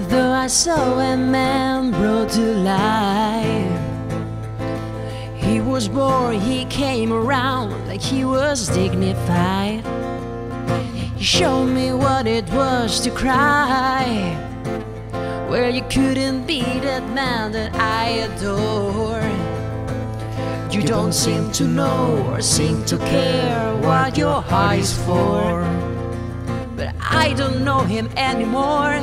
Though I saw a man brought to life He was born, he came around like he was dignified. He showed me what it was to cry. Where you couldn't be that man that I adore. You don't seem to know or seem to care what your heart is for. But I don't know him anymore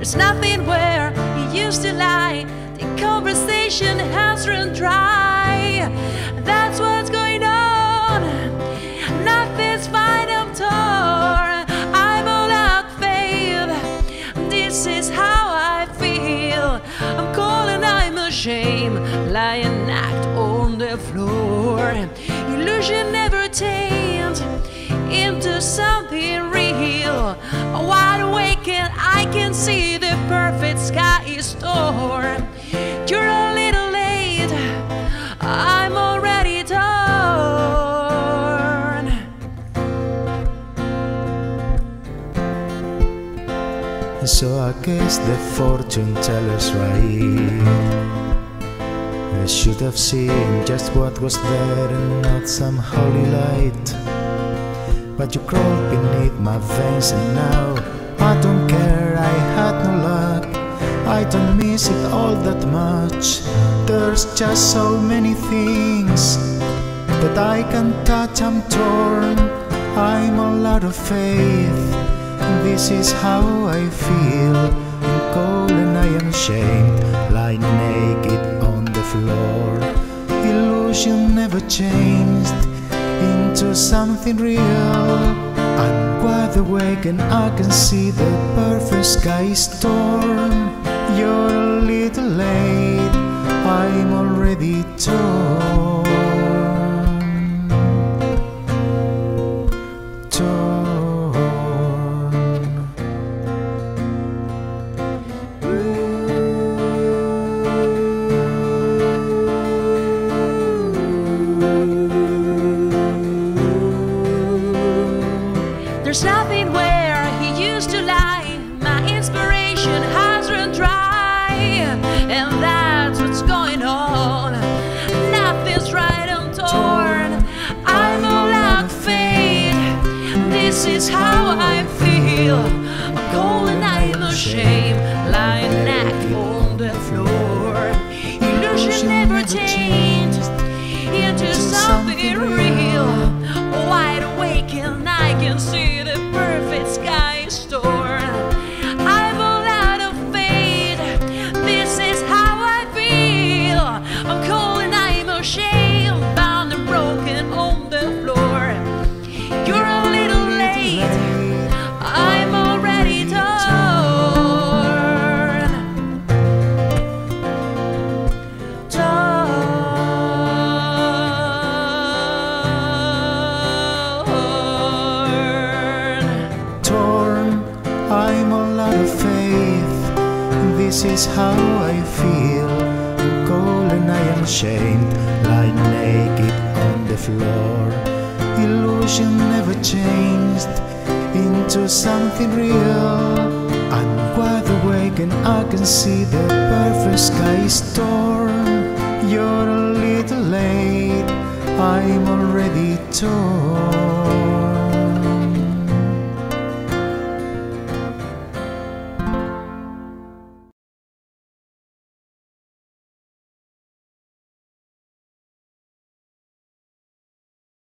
there's nothing where he used to lie. The conversation has run dry. That's what's going on. Nothing's fine, I'm torn. I'm all out faith. This is how I feel. I'm and I'm ashamed. Lying act on the floor. Is. You're a little late, I'm already torn. So I guess the fortune teller's right. I should have seen just what was there and not some holy light. But you crawled beneath my veins and now I don't care, I had no luck. I don't miss it all that much. There's just so many things that I can touch, I'm torn. I'm all out of faith. This is how I feel. I'm cold and I am ashamed, lying naked on the floor. Illusion never changed into something real. I'm wide awake and I can see the perfect sky storm. You're a little late, I'm already torn. Torn. There's nothing This is how I feel. I'm cold and I'm ashamed, lying naked on the floor. Illusion never changed into something real. Wide awake and I can see This is how I feel. Cold and I am ashamed, lying naked on the floor. Illusion never changed into something real. I'm wide awake and I can see the perfect sky storm. You're a little late, I'm already torn.